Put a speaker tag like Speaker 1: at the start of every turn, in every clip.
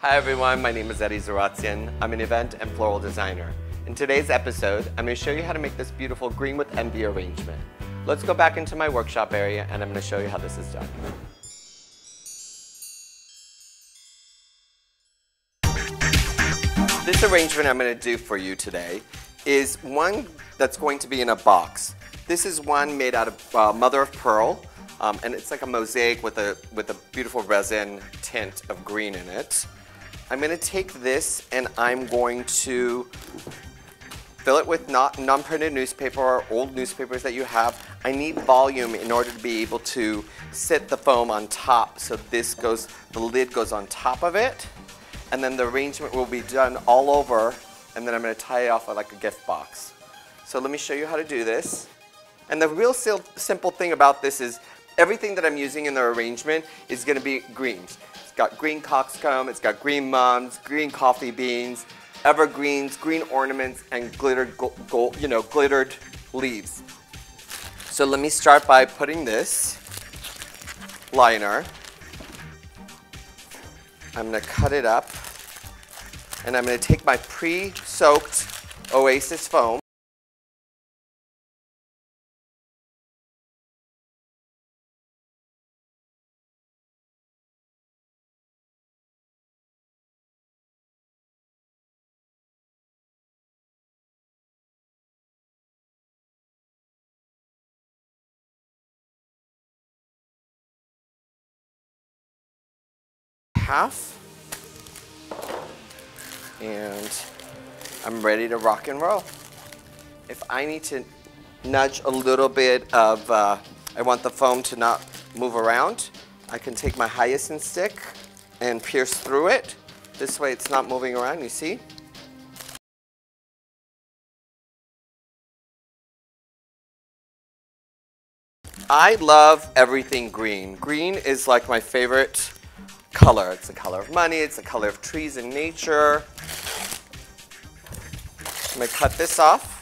Speaker 1: Hi everyone, my name is Eddie Zaratsian. I'm an event and floral designer. In today's episode, I'm going to show you how to make this beautiful green with envy arrangement. Let's go back into my workshop area and I'm going to show you how this is done. This arrangement I'm going to do for you today is one that's going to be in a box. This is one made out of uh, mother of pearl, um, and it's like a mosaic with a, with a beautiful resin tint of green in it. I'm going to take this and I'm going to fill it with not non-printed newspaper or old newspapers that you have. I need volume in order to be able to sit the foam on top so this goes, the lid goes on top of it. And then the arrangement will be done all over and then I'm going to tie it off like a gift box. So let me show you how to do this. And the real simple thing about this is everything that I'm using in the arrangement is going to be greens. Got green coxcomb, it's got green mums, green coffee beans, evergreens, green ornaments, and glittered gold, you know, glittered leaves. So let me start by putting this liner. I'm to cut it up, and I'm to take my pre-soaked Oasis foam. Half. And I'm ready to rock and roll. If I need to nudge a little bit of, uh, I want the foam to not move around, I can take my hyacinth stick and pierce through it. This way it's not moving around, you see? I love everything green. Green is like my favorite color. It's the color of money, it's the color of trees and nature. I'm gonna cut this off.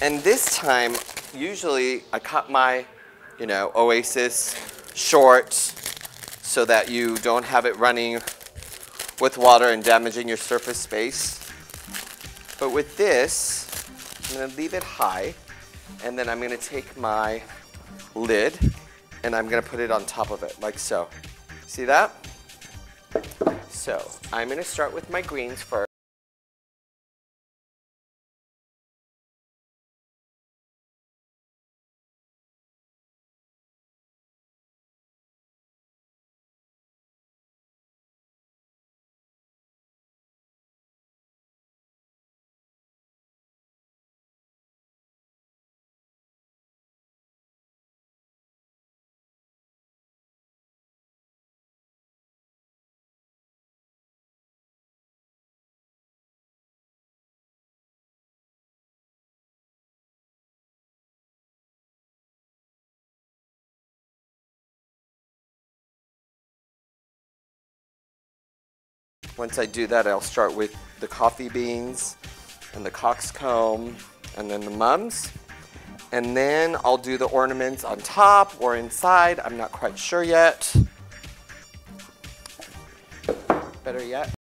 Speaker 1: And this time, usually I cut my, you know, Oasis short so that you don't have it running with water and damaging your surface space. But with this, I'm gonna leave it high and then I'm gonna take my lid and I'm gonna put it on top of it, like so. See that? So, I'm gonna start with my greens first. Once I do that, I'll start with the coffee beans and the coxcomb and then the mums. And then I'll do the ornaments on top or inside. I'm not quite sure yet. Better yet.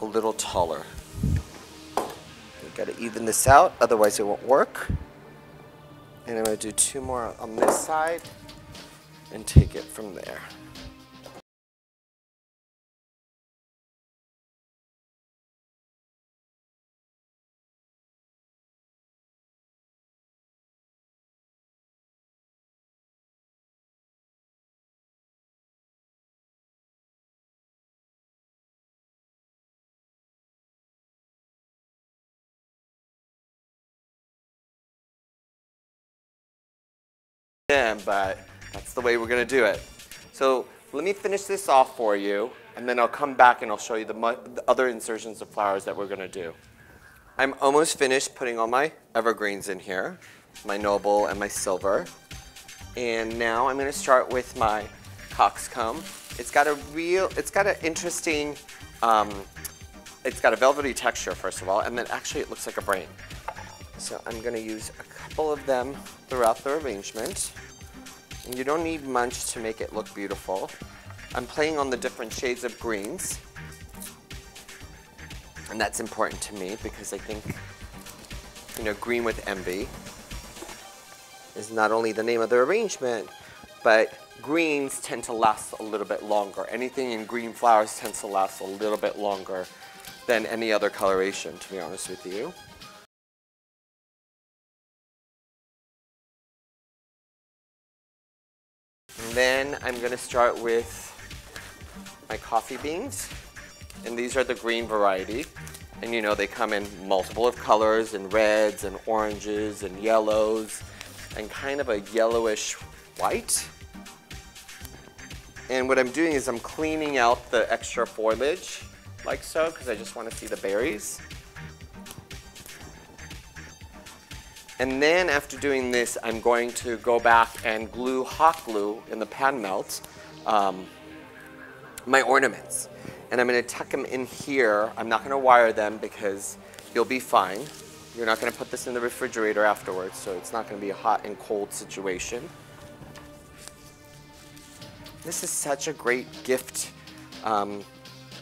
Speaker 1: A little taller. You gotta even this out, otherwise it won't work. And I'm gonna do two more on this side and take it from there. In, but that's the way we're to do it. So let me finish this off for you, and then I'll come back and I'll show you the, the other insertions of flowers that we're to do. I'm almost finished putting all my evergreens in here, my noble and my silver. And now I'm to start with my coxcomb. It's got a real, it's got an interesting, um, it's got a velvety texture first of all, and then actually it looks like a brain. So I'm gonna use a couple of them throughout the arrangement. And you don't need much to make it look beautiful. I'm playing on the different shades of greens. And that's important to me because I think, you know, green with envy is not only the name of the arrangement, but greens tend to last a little bit longer. Anything in green flowers tends to last a little bit longer than any other coloration, to be honest with you. Then I'm to start with my coffee beans. And these are the green variety. And you know, they come in multiple of colors and reds and oranges and yellows and kind of a yellowish white. And what I'm doing is I'm cleaning out the extra foliage like so because I just want to see the berries. And then after doing this, I'm going to go back and glue hot glue in the pan melt um, my ornaments. And I'm gonna tuck them in here. I'm not gonna wire them because you'll be fine. You're not gonna put this in the refrigerator afterwards, so it's not gonna be a hot and cold situation. This is such a great gift um,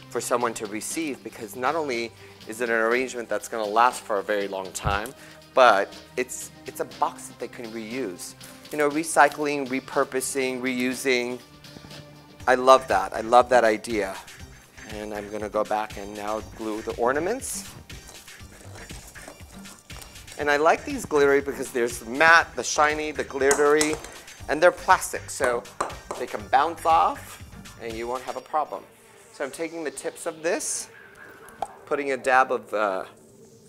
Speaker 1: for someone to receive because not only is it an arrangement that's gonna last for a very long time, but it's, it's a box that they can reuse. You know, recycling, repurposing, reusing. I love that. I love that idea. And I'm gonna go back and now glue the ornaments. And I like these glittery because there's matte, the shiny, the glittery, and they're plastic, so they can bounce off and you won't have a problem. So I'm taking the tips of this, putting a dab of uh,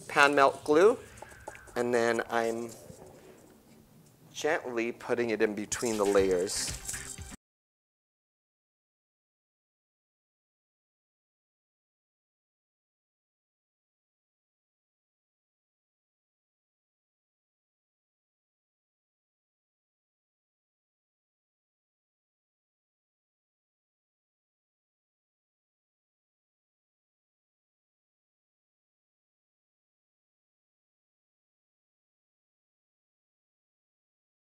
Speaker 1: pan melt glue, and then I'm gently putting it in between the layers.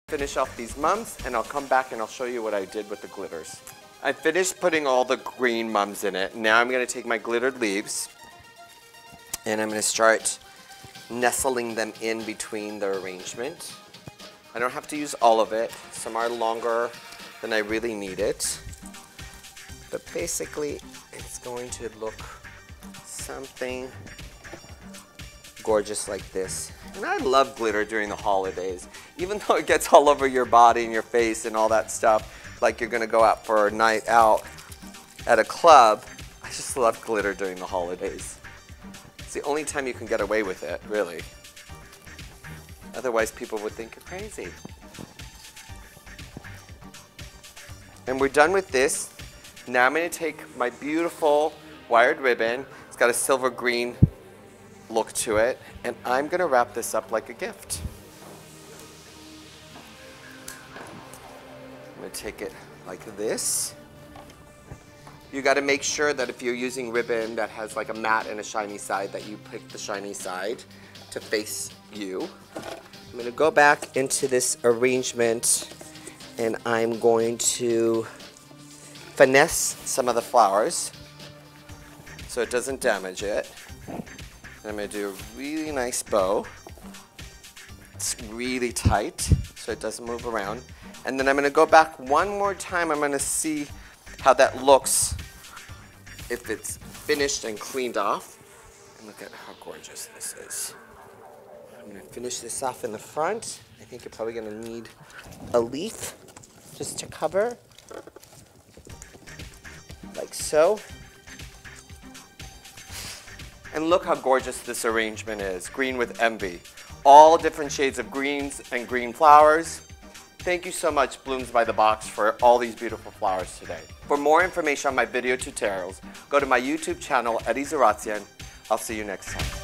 Speaker 1: Finish off these mums and I'll come back and I'll show you what I did with the glitters. I finished putting all the green mums in it. Now I'm going to take my glittered leaves and I'm going to start nestling them in between the arrangement. I don't have to use all of it. Some are longer than I really need it. But basically, it's going to look something gorgeous like this. And I love glitter during the holidays. Even though it gets all over your body and your face and all that stuff, like you're gonna go out for a night out at a club, I just love glitter during the holidays. It's the only time you can get away with it, really. Otherwise, people would think you're crazy. And we're done with this. Now I'm gonna take my beautiful wired ribbon. It's got a silver green look to it, and I'm gonna wrap this up like a gift. I'm gonna take it like this. You gotta make sure that if you're using ribbon that has like a matte and a shiny side, that you pick the shiny side to face you. I'm gonna go back into this arrangement and I'm going to finesse some of the flowers so it doesn't damage it. I'm going to do a really nice bow. It's really tight so it doesn't move around. And then I'm going to go back one more time. I'm going to see how that looks if it's finished and cleaned off. And look at how gorgeous this is. I'm going to finish this off in the front. I think you're probably going to need a leaf just to cover, like so. And look how gorgeous this arrangement is, green with envy. All different shades of greens and green flowers. Thank you so much, Blooms by the Box, for all these beautiful flowers today. For more information on my video tutorials, go to my YouTube channel, Eddie Zaratsian. I'll see you next time.